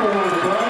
number one, Brian.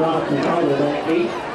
Jonathan Carter back eight.